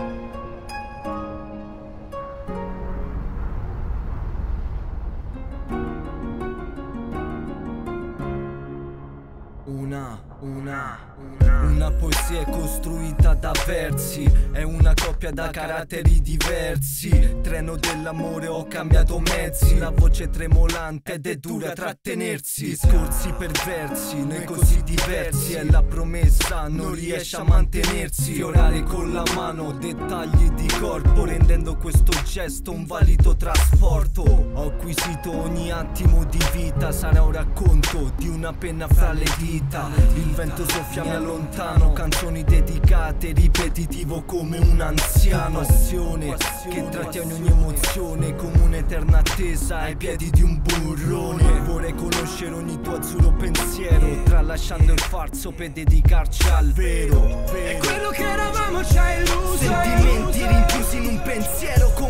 thank you una, poesia costruita da versi, è una coppia da caratteri diversi. Treno dell'amore ho cambiato mezzi, la voce tremolante ed è dura trattenersi. Discorsi perversi, noi così diversi, è la promessa, non riesce a mantenersi. Fiorare con la mano, dettagli di corpo, rendendo questo gesto un valido trasporto. Ho acquisito ogni attimo di vita, sarà un racconto di una penna fra le dita. Il vento soffia mi allontano Canzoni dedicate, ripetitivo come un anziano. Passione che trattiene ogni emozione Come un'eterna attesa ai piedi di un burrone. Vorrei conoscere ogni tuo azzurro pensiero Tralasciando il farso per dedicarci al vero, vero. E quello che eravamo ci ha illuso Sentimenti rinchiusi in un pensiero In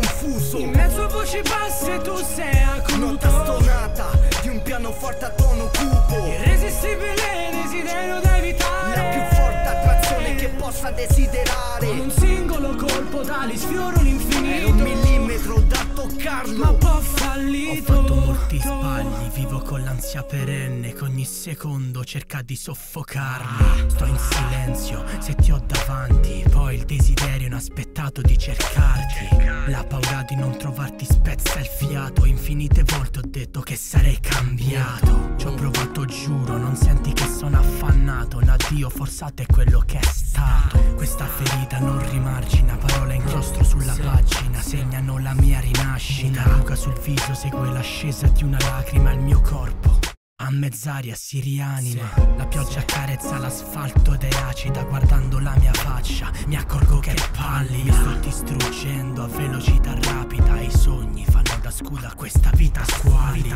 a voci basse tu sei acuto Nota stonata di un pianoforte a tono cupo. Irresistibile desiderio da evitare. La più forte attrazione che possa desiderare. Con un singolo colpo tali sfioro l'infinito Era un millimetro da toccarlo. Ma poi fallito Ho fatto molti sbagli, vivo con l'ansia perenne Che ogni secondo cerca di soffocarmi. Sto in silenzio se ti ho davanti Poi il desiderio inaspettato di cercarti. La paura di non trovarti spezza il fiato Infinite volte ho detto che sarei cambiato. Ci ho provato giuro, non senti che sono affannato Un addio forzato è quello che è stato. Questa ferita non rimargina Parole inchiostro sulla pagina Segnano la mia rinascita. Una ruga sul viso segue l'ascesa di una lacrima al mio corpo. A mezz'aria si rianima La pioggia accarezza l'asfalto ed è acida Guardando la mia faccia. Mi accorgo che è pallida Mi sto distruggendo a velocità rapida. I sogni fanno da scudo a questa vita squalida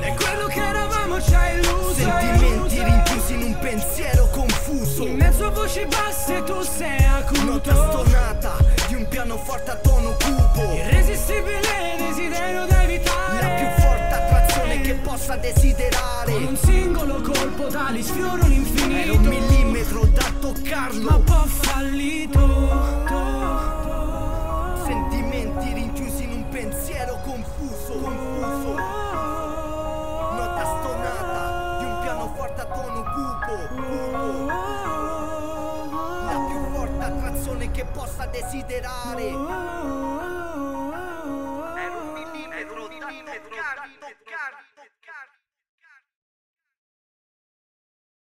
E quello che eravamo ci ha illuso Sentimenti rinchiusi in un pensiero confuso. In mezzo a voci basse tu sei acuto. Nota stonata di un pianoforte a tono cupo possa desiderare. Con un singolo colpo tali sfioro l'infinito Era un millimetro da toccarlo. Ma poi ho fallito. Sentimenti rinchiusi in un pensiero confuso Confuso. Nota stonata di un pianoforte a tono cupo Cupo. La più forte attrazione che possa desiderare. Era un millimetro da toccarlo.